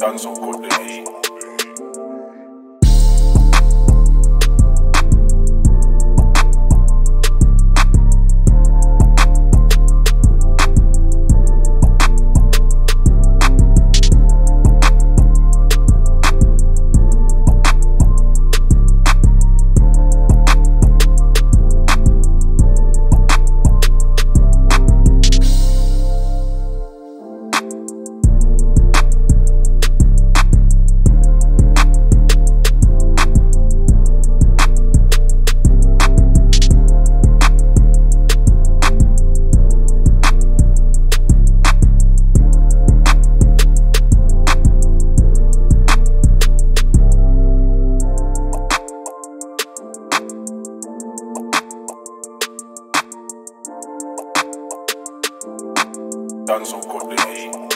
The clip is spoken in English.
Done so de dance so God the